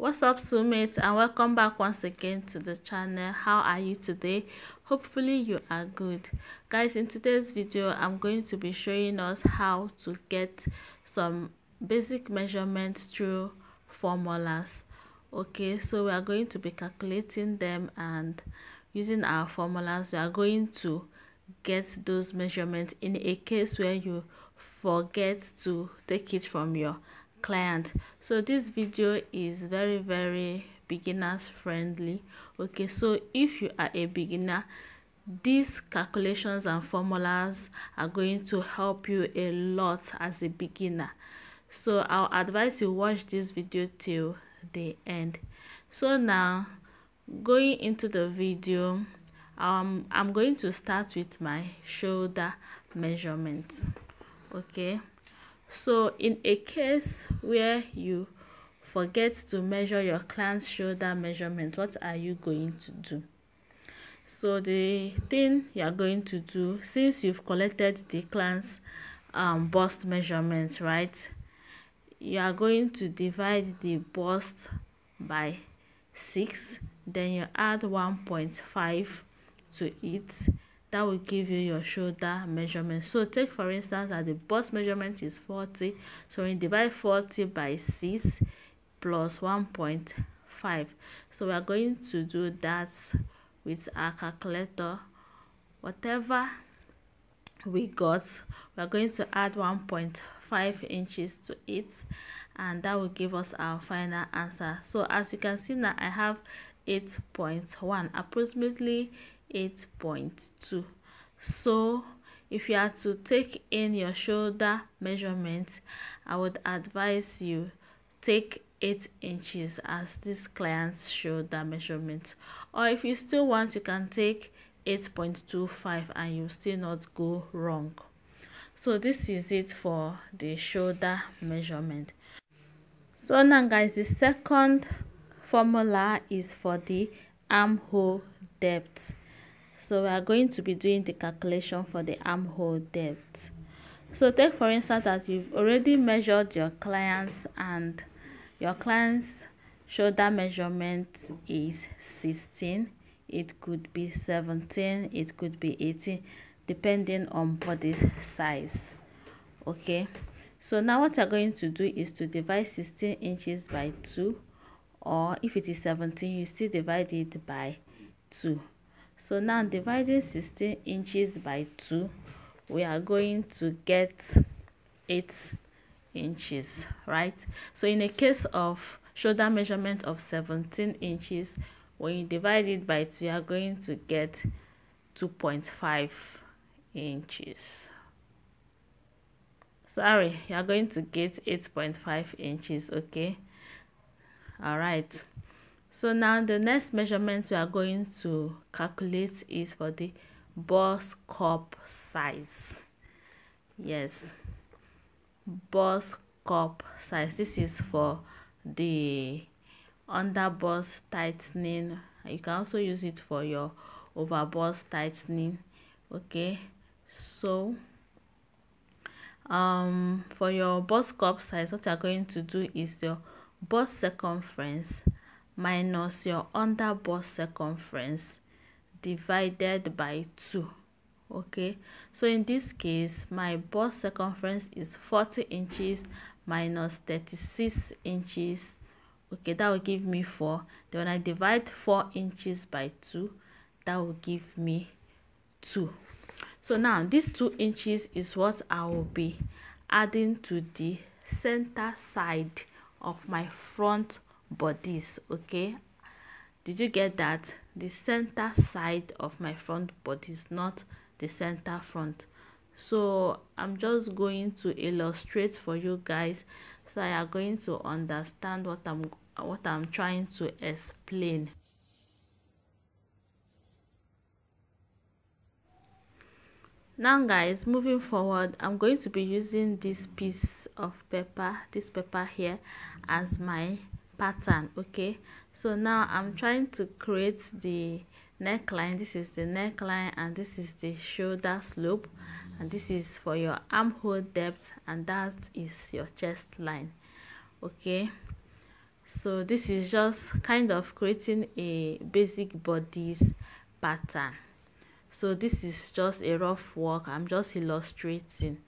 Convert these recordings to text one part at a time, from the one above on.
what's up sew mates and welcome back once again to the channel. How are you today? Hopefully you are good. Guys in today's video i'm going to be showing us how to get some basic measurements through formulas. Okay so we are going to be calculating them and using our formulas. We are going to get those measurements in a case where you forget to take it from your client. So this video is very very beginners friendly. Okay so if you are a beginner these calculations and formulas are going to help you a lot as a beginner. So i'll advise you watch this video till the end. So now going into the video um i'm going to start with my shoulder measurements. Okay so in a case where you forget to measure your client's shoulder measurement, what are you going to do? So the thing you are going to do, since you've collected the client's um, bust measurement, right? You are going to divide the bust by 6, then you add 1.5 to it that will give you your shoulder measurement. So take for instance that the bust measurement is 40 so we divide 40 by 6 plus 1.5 so we are going to do that with our calculator. Whatever we got we are going to add 1.5 inches to it and that will give us our final answer. So as you can see now i have 8.1 approximately 8.2 so if you are to take in your shoulder measurement i would advise you take 8 inches as this client's shoulder measurement. Or if you still want you can take 8.25 and you still not go wrong. So this is it for the shoulder measurement. So now guys the second formula is for the armhole depth so we are going to be doing the calculation for the armhole depth. So take for instance that you've already measured your clients and your client's shoulder measurement is 16 it could be 17 it could be 18 depending on body size. Okay? So now what you're going to do is to divide 16 inches by 2 or if it is 17 you still divide it by 2 so now dividing 16 inches by 2 we are going to get 8 inches right? So in a case of shoulder measurement of 17 inches when you divide it by 2 you are going to get 2.5 inches. Sorry you are going to get 8.5 inches okay? All right so now the next measurement we are going to calculate is for the bust cup size. Yes. Bust cup size. This is for the under bust tightening. You can also use it for your over bust tightening. Okay. So um for your bust cup size what you're going to do is your bust circumference minus your under bust circumference divided by 2 okay? So in this case my bust circumference is 40 inches minus 36 inches okay? That will give me 4 then when i divide 4 inches by 2 that will give me 2 so now these 2 inches is what i will be adding to the center side of my front bodies okay? Did you get that? The center side of my front body is not the center front. So i'm just going to illustrate for you guys so i are going to understand what i'm what i'm trying to explain. Now guys moving forward i'm going to be using this piece of paper this paper here as my pattern okay? So now i'm trying to create the neckline. This is the neckline and this is the shoulder slope. And this is for your armhole depth and that is your chest line okay? So this is just kind of creating a basic bodice pattern. So this is just a rough work. I'm just illustrating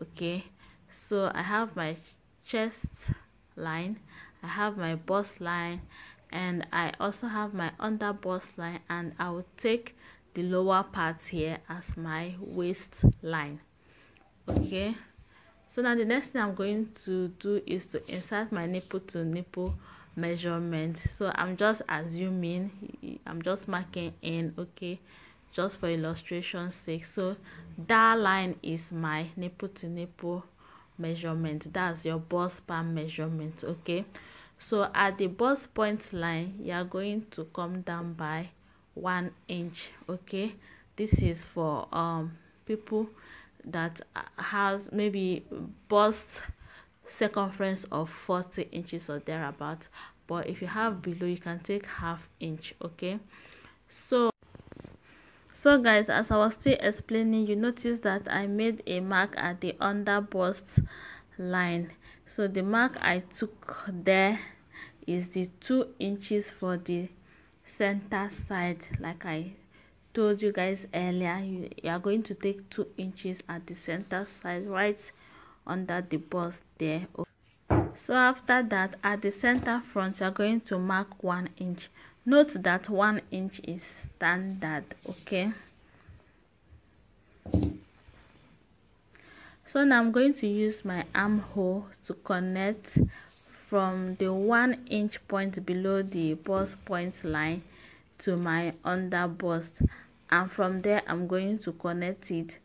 okay? So i have my chest line i have my bust line and i also have my under bust line and i will take the lower part here as my waist line. Okay? So now the next thing i'm going to do is to insert my nipple to nipple measurement. So i'm just assuming i'm just marking in okay just for illustration sake. So that line is my nipple to nipple measurement. That's your bust span measurement okay so at the bust point line you are going to come down by one inch okay? This is for um people that has maybe bust circumference of 40 inches or thereabout. But if you have below you can take half inch okay? So so guys as i was still explaining you notice that i made a mark at the under bust line so the mark i took there is the two inches for the center side like i told you guys earlier. You, you are going to take two inches at the center side right under the bust there. So after that at the center front you are going to mark one inch. Note that one inch is standard okay so now i'm going to use my armhole to connect from the one inch point below the bust point line to my under bust and from there i'm going to connect it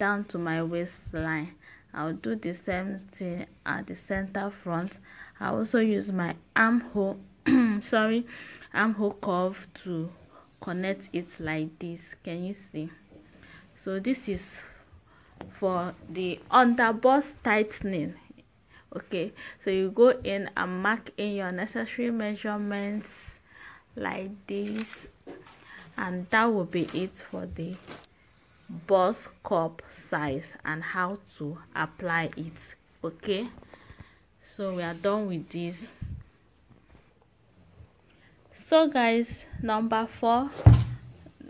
down to my waistline. I'll do the same thing at the center front. I also use my armhole sorry armhole curve to connect it like this. Can you see? So this is for the under bust tightening. Okay so you go in and mark in your necessary measurements like this and that will be it for the bust cup size and how to apply it. Okay so we are done with this. So guys number four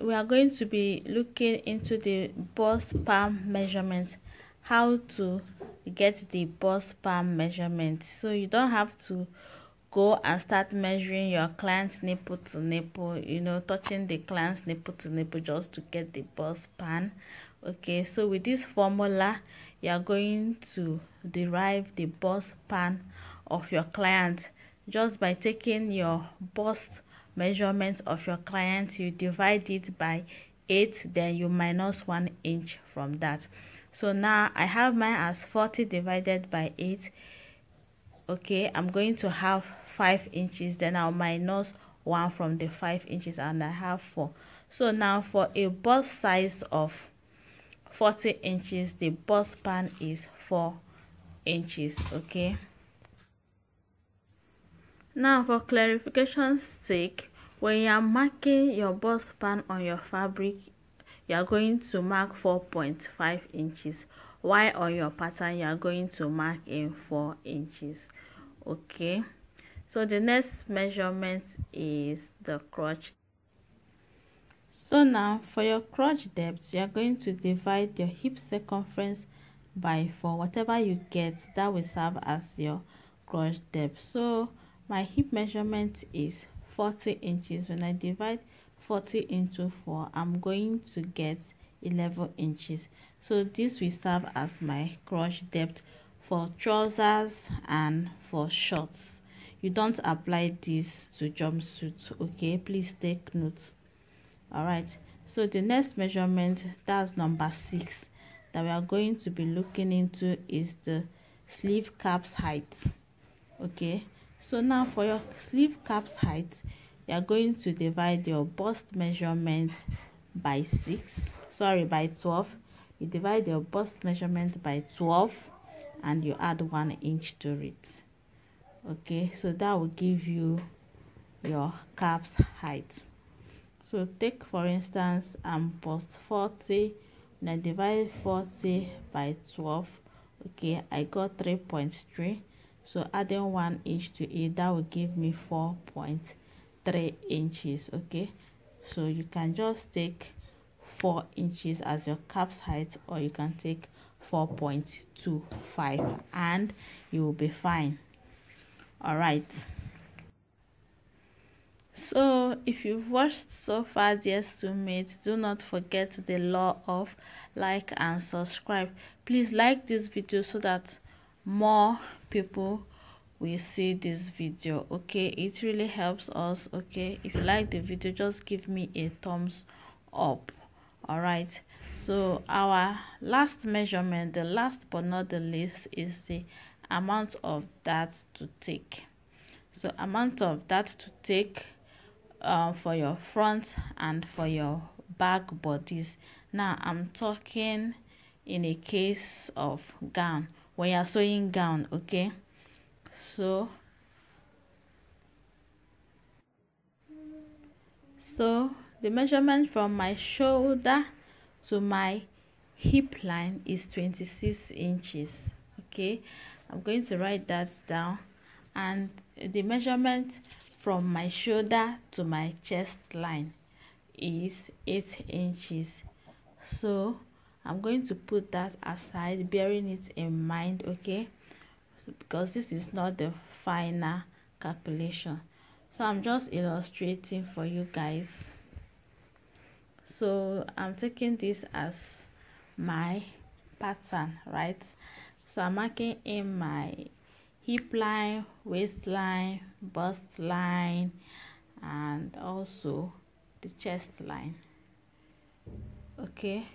we are going to be looking into the bust span measurement how to get the bust span measurement. So you don't have to go and start measuring your client's nipple to nipple you know touching the client's nipple to nipple just to get the bust span okay so with this formula you are going to derive the bust span of your client just by taking your bust measurement of your client you divide it by 8 then you minus 1 inch from that. So now i have mine as 40 divided by 8 okay i'm going to have 5 inches then i'll minus 1 from the 5 inches and i have 4 so now for a bust size of 40 inches the bust span is 4 inches okay? Now for clarification's sake when you are marking your bust span on your fabric you are going to mark 4.5 inches while on your pattern you are going to mark in 4 inches. Okay? So the next measurement is the crotch. So now for your crotch depth you are going to divide your hip circumference by 4 whatever you get that will serve as your crotch depth. So my hip measurement is 40 inches. When i divide 40 into 4 i'm going to get 11 inches. So this will serve as my crotch depth for trousers and for shorts. You don't apply this to jumpsuit okay? Please take note. All right so the next measurement that's number six that we are going to be looking into is the sleeve caps height okay so now for your sleeve caps height you are going to divide your bust measurement by 6 sorry by 12 you divide your bust measurement by 12 and you add 1 inch to it. Okay so that will give you your caps height. So take for instance i'm bust 40 and i divide 40 by 12 okay i got 3.3 so adding one inch to it that will give me 4.3 inches okay? So you can just take 4 inches as your cap's height or you can take 4.25 and you will be fine. All right so if you've watched so far dear students do not forget the law of like and subscribe. Please like this video so that more people will see this video okay? It really helps us okay? If you like the video just give me a thumbs up all right so our last measurement the last but not the least is the amount of that to take. So amount of that to take uh, for your front and for your back bodies. Now i'm talking in a case of gown when you're sewing gown okay? So so the measurement from my shoulder to my hip line is 26 inches okay? I'm going to write that down. And the measurement from my shoulder to my chest line is 8 inches. So i'm going to put that aside bearing it in mind okay? Because this is not the final calculation. So i'm just illustrating for you guys. So i'm taking this as my pattern right? So i'm marking in my hip line waistline bust line and also the chest line. Okay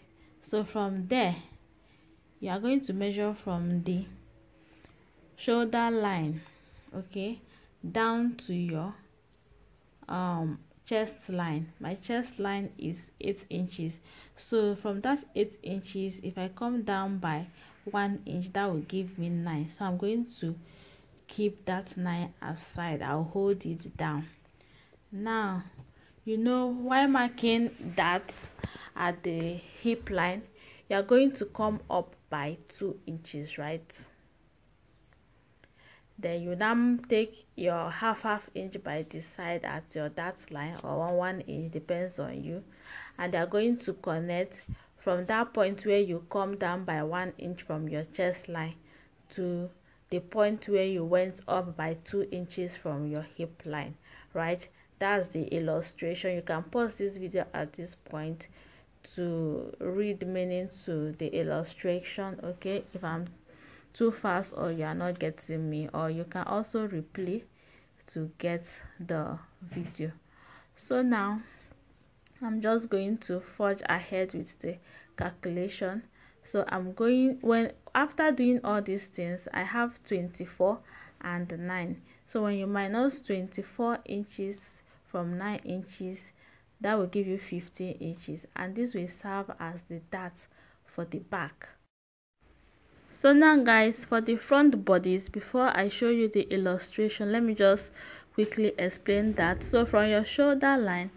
so from there you are going to measure from the shoulder line okay down to your um chest line. My chest line is 8 inches. So from that 8 inches if i come down by one inch that will give me 9 so i'm going to keep that 9 aside. I'll hold it down. Now you know why marking that at the hip line you are going to come up by 2 inches right? Then you now take your half half inch by the side at your dart line or one one inch depends on you. And they are going to connect from that point where you come down by one inch from your chest line to the point where you went up by two inches from your hip line right that's the illustration. You can pause this video at this point to read meaning to the illustration okay? If i'm too fast or you are not getting me or you can also replay to get the video. So now i'm just going to forge ahead with the calculation. So i'm going when after doing all these things i have 24 and 9 so when you minus 24 inches from 9 inches that will give you 15 inches. And this will serve as the dart for the back. So now guys for the front bodies before i show you the illustration let me just quickly explain that. So from your shoulder line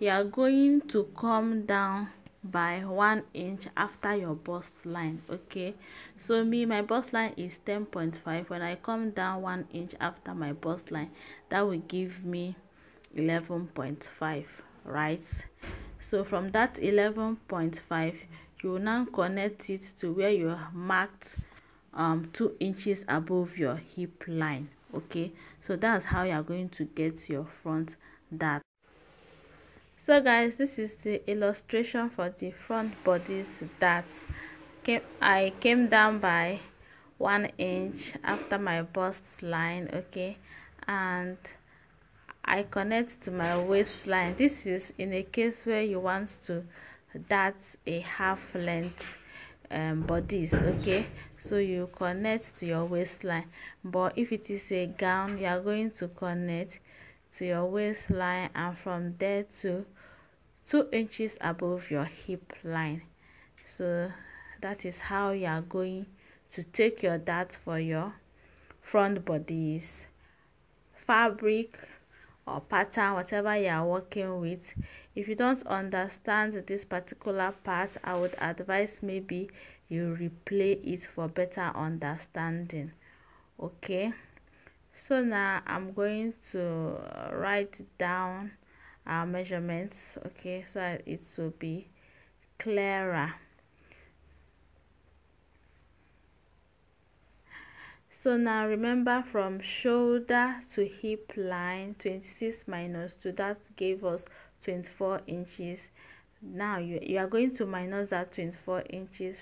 you are going to come down by one inch after your bust line okay? So me my bust line is 10.5 when i come down one inch after my bust line that will give me 11.5 right? So from that 11.5 you now connect it to where you marked um two inches above your hip line okay? So that's how you're going to get your front dart so guys this is the illustration for the front bodies that came i came down by one inch after my bust line okay? And i connect to my waistline. This is in a case where you want to dart a half length um, bodies okay? So you connect to your waistline. But if it is a gown you are going to connect to your waistline and from there to two inches above your hip line. So that is how you are going to take your dart for your front bodies. Fabric or pattern whatever you are working with. If you don't understand this particular part i would advise maybe you replay it for better understanding. Okay? So now i'm going to write down our measurements okay so it will be clearer so now remember from shoulder to hip line 26 minus 2 that gave us 24 inches. Now you, you are going to minus that 24 inches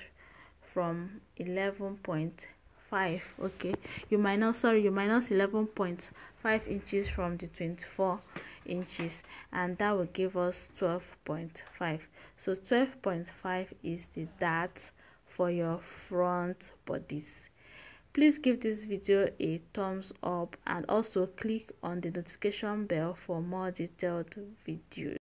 from 11.5 okay? You minus sorry you minus 11.5 inches from the 24 inches and that will give us 12.5 so 12.5 is the dart for your front bodice please give this video a thumbs up and also click on the notification bell for more detailed videos